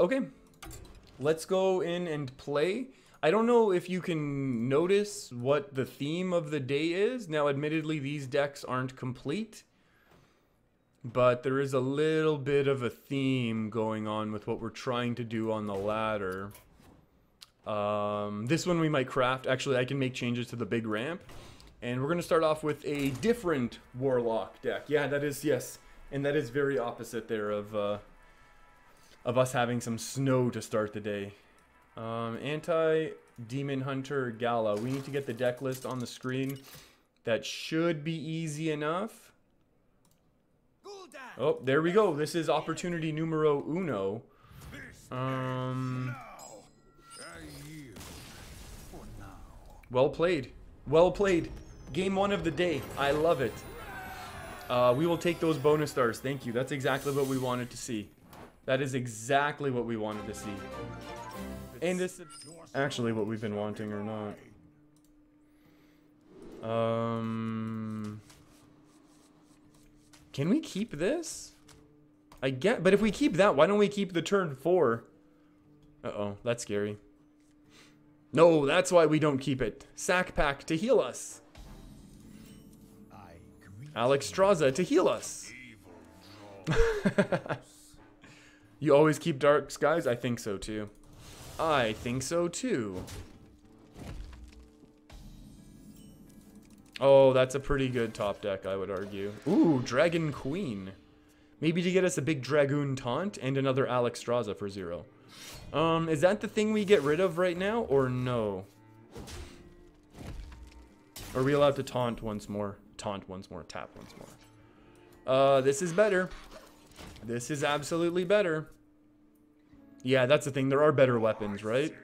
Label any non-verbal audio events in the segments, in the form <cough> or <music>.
Okay. Let's go in and play. I don't know if you can notice what the theme of the day is. Now, admittedly, these decks aren't complete. But there is a little bit of a theme going on with what we're trying to do on the ladder. Um, this one we might craft. Actually, I can make changes to the big ramp. And we're going to start off with a different Warlock deck. Yeah, that is, yes. And that is very opposite there of, uh, of us having some snow to start the day. Um, Anti-Demon Hunter Gala. We need to get the deck list on the screen. That should be easy enough. Oh, there we go. This is opportunity numero uno. Um, well played. Well played. Game one of the day. I love it. Uh, we will take those bonus stars. Thank you. That's exactly what we wanted to see. That is exactly what we wanted to see. And this is actually what we've been wanting or not. Um... Can we keep this? I get, but if we keep that, why don't we keep the turn four? Uh-oh, that's scary. No, that's why we don't keep it. Sack pact to heal us. Alex Alexstrasza to heal us. <laughs> you always keep dark skies? I think so too. I think so too. Oh, that's a pretty good top deck, I would argue. Ooh, Dragon Queen. Maybe to get us a big Dragoon Taunt and another Alexstrasza for zero. Um, is that the thing we get rid of right now, or no? Are we allowed to taunt once more? Taunt once more, tap once more. Uh, this is better. This is absolutely better. Yeah, that's the thing. There are better weapons, right?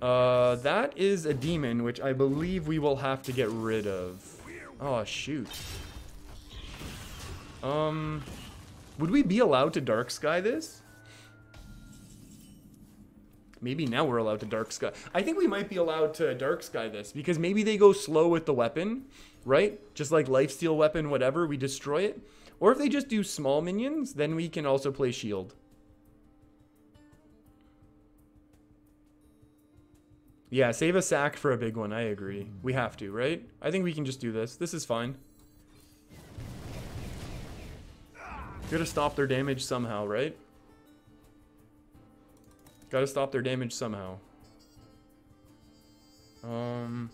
Uh, that is a demon, which I believe we will have to get rid of. Oh, shoot. Um, would we be allowed to Dark Sky this? Maybe now we're allowed to Dark Sky. I think we might be allowed to Dark Sky this, because maybe they go slow with the weapon, right? Just like Lifesteal weapon, whatever, we destroy it. Or if they just do small minions, then we can also play Shield. Yeah, save a sack for a big one. I agree. We have to, right? I think we can just do this. This is fine. Gotta stop their damage somehow, right? Gotta stop their damage somehow. Um,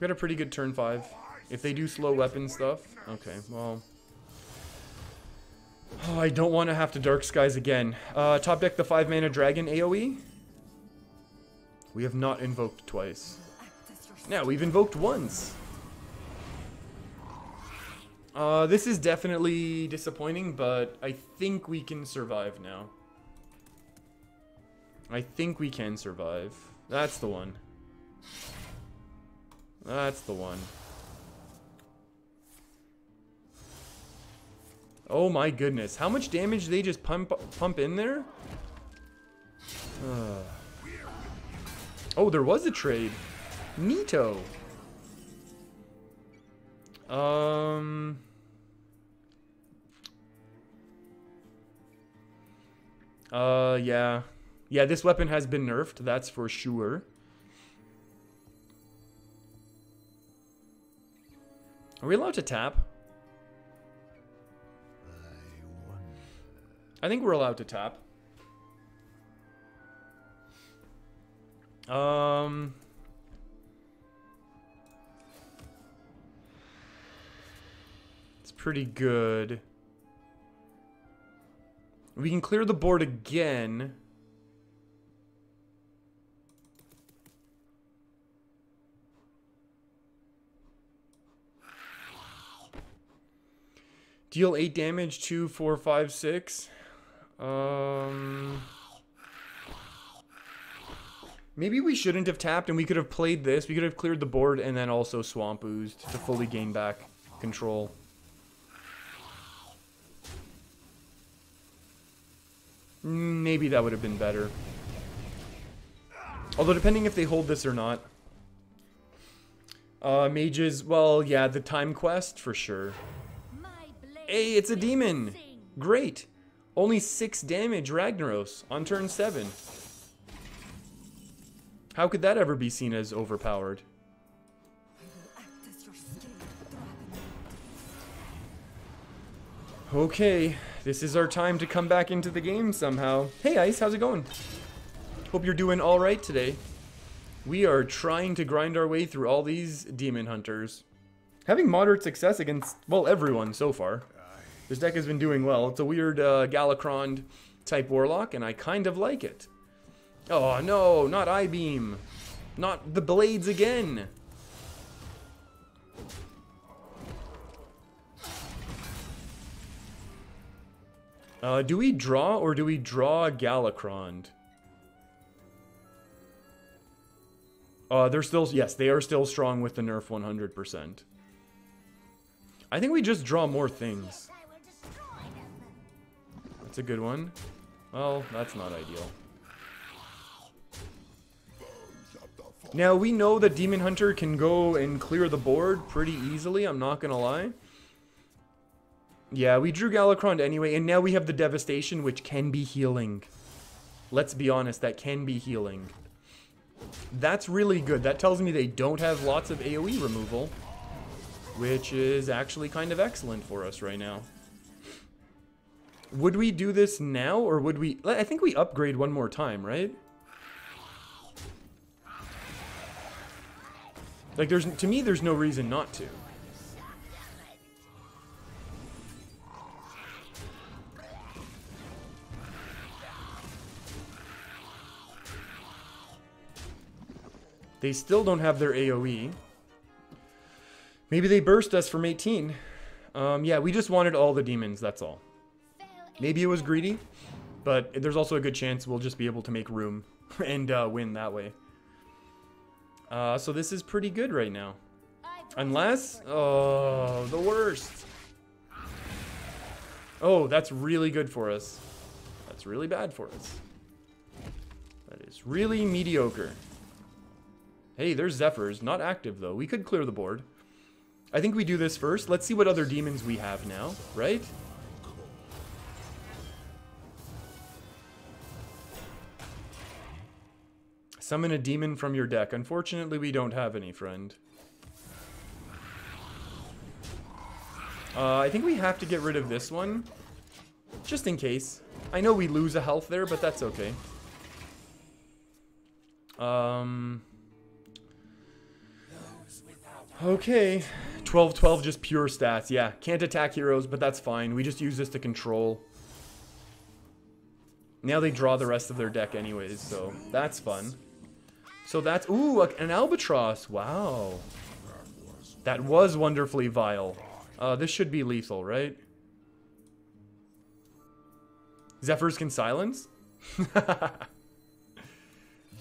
got a pretty good turn 5. If they do slow weapon stuff. Okay, well... Oh, I don't want to have to Dark Skies again. Uh, top deck the 5 mana dragon AoE. We have not invoked twice. Now, we've invoked once. Uh, this is definitely disappointing, but I think we can survive now. I think we can survive. That's the one. That's the one. Oh my goodness. How much damage they just pump pump in there? Uh. Oh, there was a trade. Neato. Um... Uh, yeah. Yeah, this weapon has been nerfed, that's for sure. Are we allowed to tap? I think we're allowed to tap. Um... It's pretty good. We can clear the board again. Deal 8 damage, 2, 4, 5, 6. Um... Maybe we shouldn't have tapped and we could have played this. We could have cleared the board and then also Swamp Oozed to fully gain back control. Maybe that would have been better. Although depending if they hold this or not. Uh, mages, well, yeah, the time quest for sure. Hey, it's a demon! Great! Only 6 damage Ragnaros on turn 7. How could that ever be seen as overpowered? Okay, this is our time to come back into the game somehow. Hey Ice, how's it going? Hope you're doing alright today. We are trying to grind our way through all these demon hunters. Having moderate success against, well, everyone so far. This deck has been doing well. It's a weird uh, Galakrond type Warlock, and I kind of like it. Oh, no, not Eye Beam. Not the blades again. Uh, do we draw or do we draw Galakrond? Uh, they're still, yes, they are still strong with the nerf 100%. I think we just draw more things. That's a good one. Well, that's not ideal. Now, we know that Demon Hunter can go and clear the board pretty easily, I'm not gonna lie. Yeah, we drew Galakrond anyway, and now we have the Devastation, which can be healing. Let's be honest, that can be healing. That's really good. That tells me they don't have lots of AoE removal, which is actually kind of excellent for us right now. Would we do this now, or would we... I think we upgrade one more time, right? Like, there's to me, there's no reason not to. They still don't have their AoE. Maybe they burst us from 18. Um, yeah, we just wanted all the demons, that's all. Maybe it was greedy, but there's also a good chance we'll just be able to make room <laughs> and uh, win that way. Uh, so this is pretty good right now. Unless, oh, the worst. Oh, that's really good for us. That's really bad for us. That is really mediocre. Hey, there's Zephrys. Not active, though. We could clear the board. I think we do this first. Let's see what other demons we have now, right? Summon a demon from your deck. Unfortunately, we don't have any, friend. Uh, I think we have to get rid of this one. Just in case. I know we lose a health there, but that's okay. Um... Okay. 12-12, just pure stats. Yeah, can't attack heroes, but that's fine. We just use this to control. Now they draw the rest of their deck anyways, so that's fun. So that's... Ooh, an albatross. Wow. That was wonderfully vile. Uh, this should be lethal, right? Zephrys can silence? <laughs>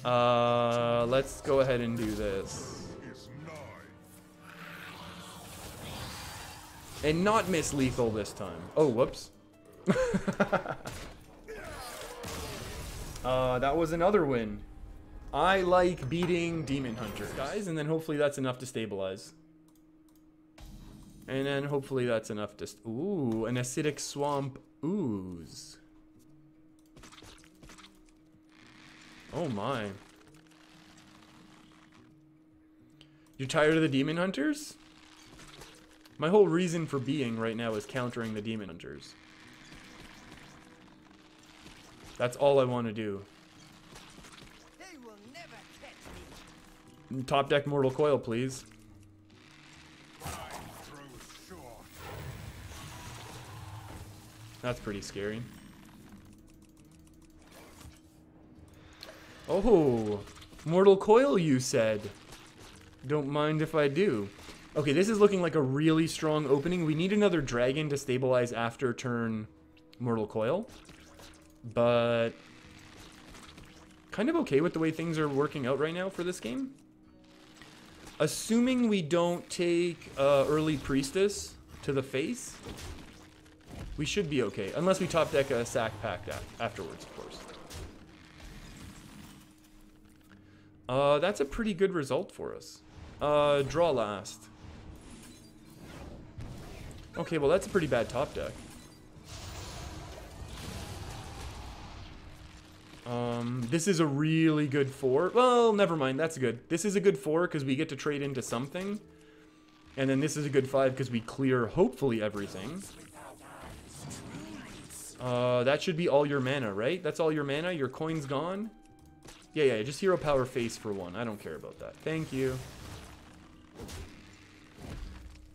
uh, let's go ahead and do this. And not miss lethal this time. Oh, whoops. <laughs> uh, that was another win. I like beating Demon Hunters, guys, and then hopefully that's enough to stabilize. And then hopefully that's enough to... Ooh, an acidic swamp ooze. Oh my. You're tired of the Demon Hunters? My whole reason for being right now is countering the Demon Hunters. That's all I want to do. Top deck Mortal Coil, please. That's pretty scary. Oh, Mortal Coil, you said. Don't mind if I do. Okay, this is looking like a really strong opening. We need another dragon to stabilize after turn Mortal Coil. But kind of okay with the way things are working out right now for this game. Assuming we don't take uh, early Priestess to the face, we should be okay. Unless we top deck a sack pact afterwards, of course. Uh, that's a pretty good result for us. Uh, draw last. Okay, well that's a pretty bad top deck. Um, this is a really good four. Well, never mind. That's good. This is a good four because we get to trade into something. And then this is a good five because we clear, hopefully, everything. Uh, that should be all your mana, right? That's all your mana? Your coin's gone? Yeah, yeah, just hero power face for one. I don't care about that. Thank you.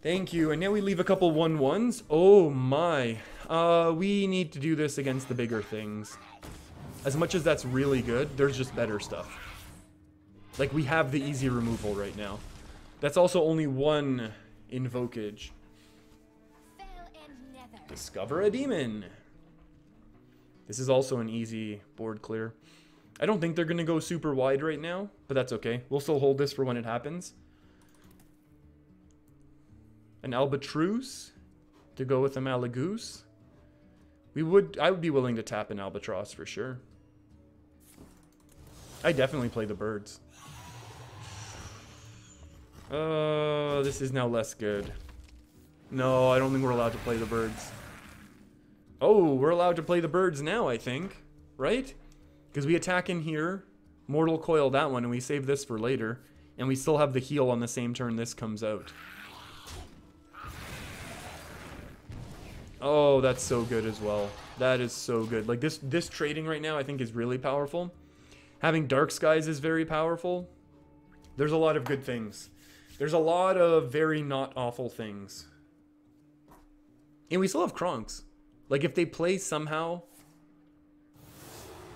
Thank you. And now we leave a couple one ones. Oh my. Uh, we need to do this against the bigger things. As much as that's really good, there's just better stuff. Like, we have the easy removal right now. That's also only one invokage. Discover a demon. This is also an easy board clear. I don't think they're going to go super wide right now, but that's okay. We'll still hold this for when it happens. An albatross to go with a Malygos. We would, I would be willing to tap an Albatross for sure. I definitely play the birds. Uh, this is now less good. No, I don't think we're allowed to play the birds. Oh, we're allowed to play the birds now, I think. Right? Because we attack in here, Mortal Coil that one, and we save this for later. And we still have the heal on the same turn this comes out. Oh, that's so good as well. That is so good. Like, this, this trading right now, I think, is really powerful. Having Dark Skies is very powerful. There's a lot of good things. There's a lot of very not awful things. And we still have Kronx. Like, if they play somehow...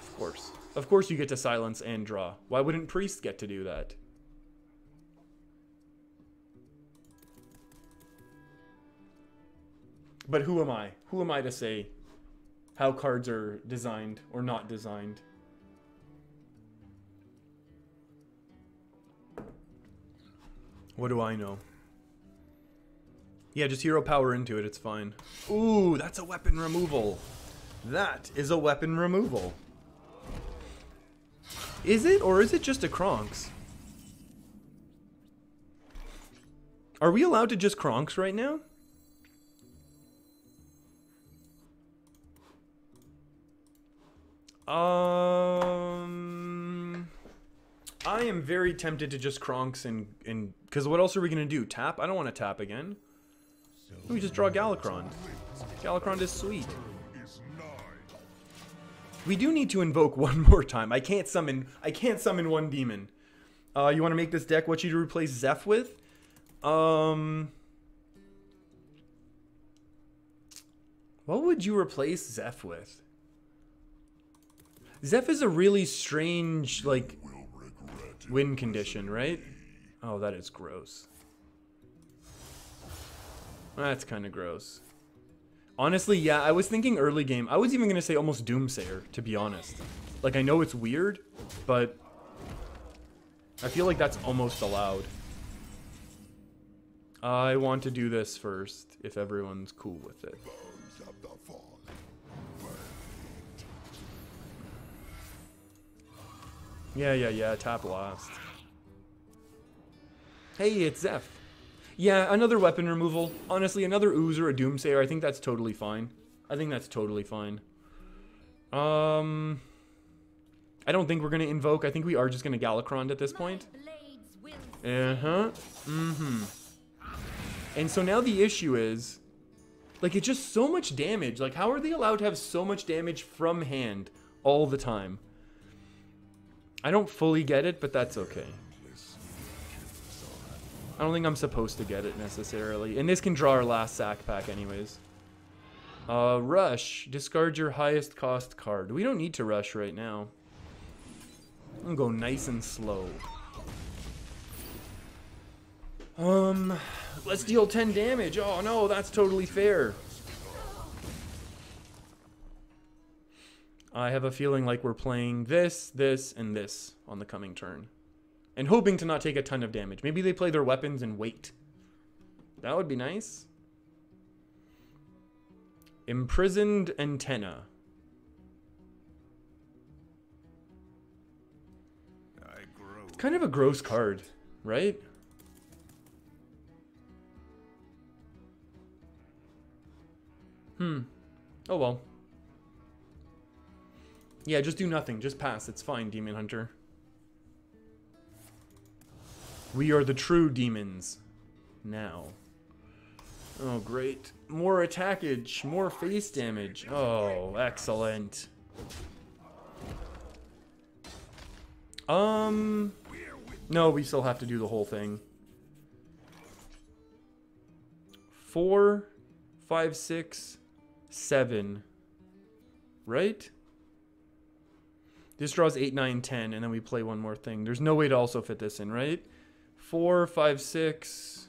Of course. Of course you get to silence and draw. Why wouldn't Priest get to do that? But who am I? Who am I to say how cards are designed or not designed? What do I know? Yeah, just hero power into it, it's fine. Ooh, that's a weapon removal. That is a weapon removal. Is it, or is it just a Kronx? Are we allowed to just Kronx right now? Um, I am very tempted to just Kronx and and because what else are we gonna do? Tap? I don't want to tap again. Let me just draw Galakrond. Galakrond is sweet. We do need to invoke <laughs> one more time. I can't summon. I can't summon one demon. Uh, you want to make this deck what you to replace Zeph with? Um, what would you replace Zeph with? Zeph is a really strange, like, win condition, right? Oh, that is gross. That's kind of gross. Honestly, yeah, I was thinking early game. I was even going to say almost Doomsayer, to be honest. Like, I know it's weird, but I feel like that's almost allowed. I want to do this first, if everyone's cool with it. Yeah, yeah, yeah, tap lost. Hey, it's Zeph. Yeah, another weapon removal. Honestly, another Ooze or a Doomsayer, I think that's totally fine. I think that's totally fine. Um... I don't think we're going to invoke. I think we are just going to Galakrond at this point. Uh-huh. Mm-hmm. And so now the issue is, like, it's just so much damage. Like, how are they allowed to have so much damage from hand all the time? I don't fully get it, but that's okay. I don't think I'm supposed to get it necessarily. And this can draw our last sack pact anyways. Uh, rush. Discard your highest cost card. We don't need to rush right now. I'm gonna go nice and slow. Um, let's deal 10 damage. Oh no, that's totally fair. I have a feeling like we're playing this, this, and this on the coming turn. And hoping to not take a ton of damage. Maybe they play their weapons and wait. That would be nice. Imprisoned Antaen. It's kind of a gross card, right? Hmm. Oh well. Yeah, just do nothing. Just pass. It's fine, Demon Hunter. We are the true demons. Now. Oh, great. More attackage. More face damage. Oh, excellent. Um... No, we still have to do the whole thing. Four, five, six, seven. Right? This draws 8, 9, 10, and then we play one more thing. There's no way to also fit this in, right? Four, five, six,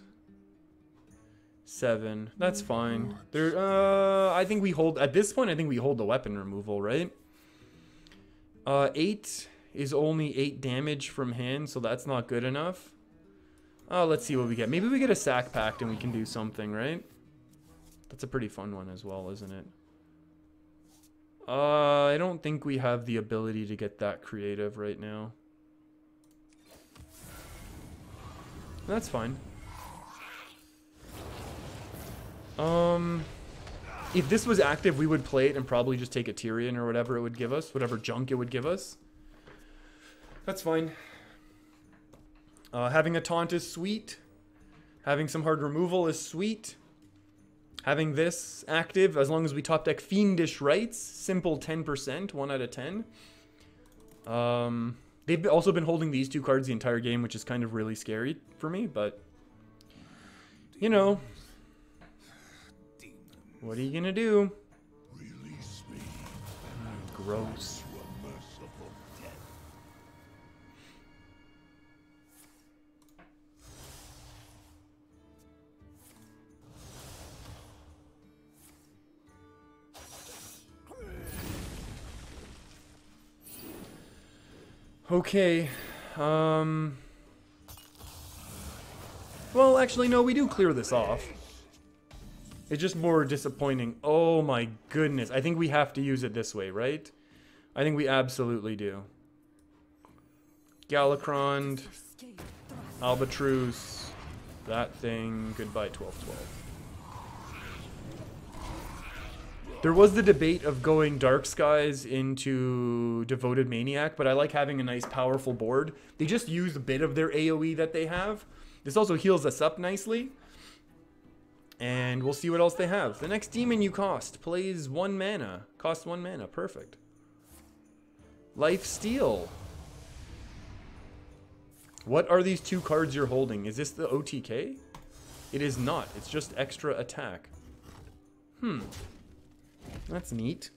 seven. That's fine. There, uh, I think we hold, at this point, I think we hold the weapon removal, right? Uh, 8 is only 8 damage from hand, so that's not good enough. Oh, let's see what we get. Maybe we get a sack pact and we can do something, right? That's a pretty fun one as well, isn't it? Uh, I don't think we have the ability to get that creative right now. That's fine. Um, if this was active, we would play it and probably just take a Tirion or whatever it would give us, whatever junk it would give us. That's fine. Uh, having a taunt is sweet. Having some hard removal is sweet. Having this active, as long as we top deck Fiendish Rites, simple 10%, 1 out of 10. Um, they've also been holding these two cards the entire game, which is kind of really scary for me, but... You know. What are you gonna do? Gross. Okay. Um... Well, actually, no, we do clear this off. It's just more disappointing. Oh my goodness. I think we have to use it this way, right? I think we absolutely do. Galakrond, Albatros, that thing, goodbye 1212. There was the debate of going Dark Skies into Devoted Maniac, but I like having a nice powerful board. They just use a bit of their AoE that they have. This also heals us up nicely. And we'll see what else they have. The next demon you cost plays one mana. Costs one mana. Perfect. Life Steal. What are these two cards you're holding? Is this the OTK? It is not. It's just extra attack. Hmm. That's neat.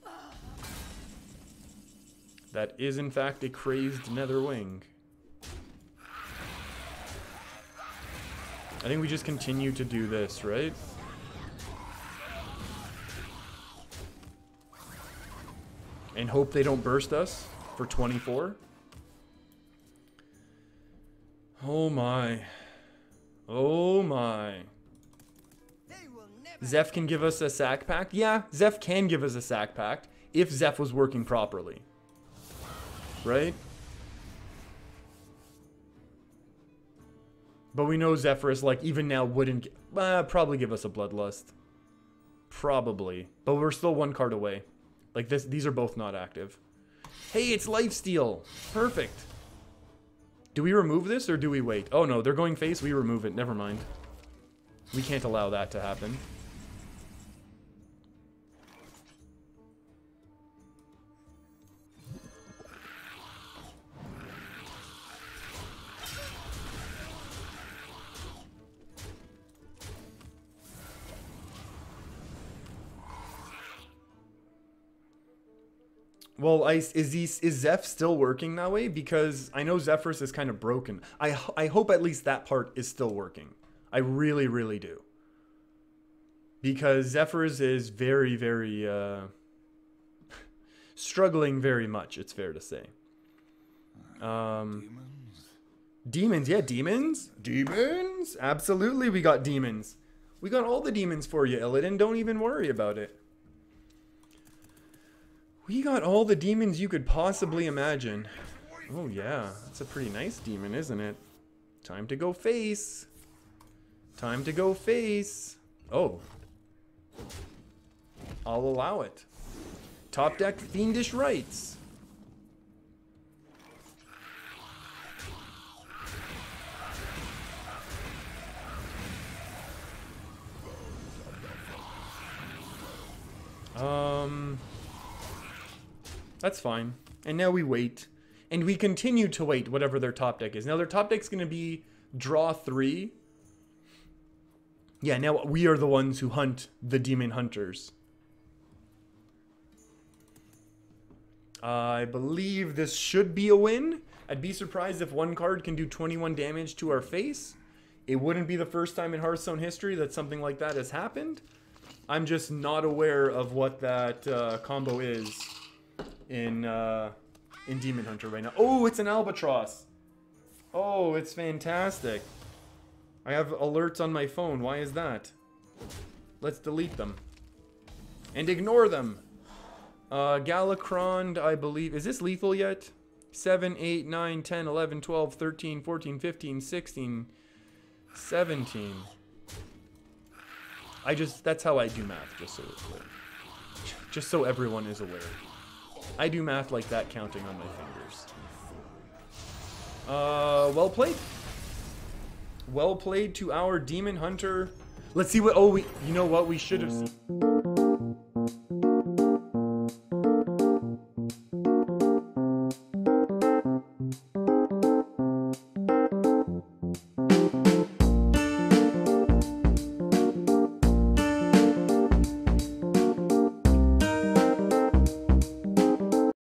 That is, in fact, a crazed netherwing. I think we just continue to do this, right? And hope they don't burst us for 24. Oh my. Oh my. Zeph can give us a sack pact? Yeah, Zeph can give us a sack pact if Zeph was working properly. Right? But we know Zephyrus, like, even now wouldn't... Uh, probably give us a Bloodlust. Probably. But we're still one card away. Like, this, these are both not active. Hey, it's Lifesteal! Perfect! Do we remove this, or do we wait? Oh no, they're going face, we remove it. Never mind. We can't allow that to happen. Well, I, is he, is Zeph still working that way? Because I know Zephyrus is kind of broken. I, I hope at least that part is still working. I really, really do. Because Zephyrus is very, very, uh, <laughs> struggling very much, it's fair to say. Um, demons? Demons, yeah, demons. Demons? Absolutely, we got demons. We got all the demons for you, Illidan. Don't even worry about it. We got all the demons you could possibly imagine. Oh yeah, that's a pretty nice demon, isn't it? Time to go face. Time to go face. Oh. I'll allow it. Top deck Fiendish Rites. Um... That's fine. And now we wait. And we continue to wait, whatever their top deck is. Now, their top deck's going to be draw three. Yeah, now we are the ones who hunt the demon hunters. I believe this should be a win. I'd be surprised if one card can do 21 damage to our face. It wouldn't be the first time in Hearthstone history that something like that has happened. I'm just not aware of what that uh, combo is in uh, in Demon Hunter right now. Oh, it's an Albatross. Oh, it's fantastic. I have alerts on my phone. Why is that? Let's delete them. And ignore them. Uh, Galakrond, I believe. Is this lethal yet? 7, 8, 9, 10, 11, 12, 13, 14, 15, 16, 17. I just, that's how I do math, just so. Just so everyone is aware. I do math like that counting on my fingers. Uh, well played. Well played to our Demon Hunter. Let's see what, oh, we, you know what we should have...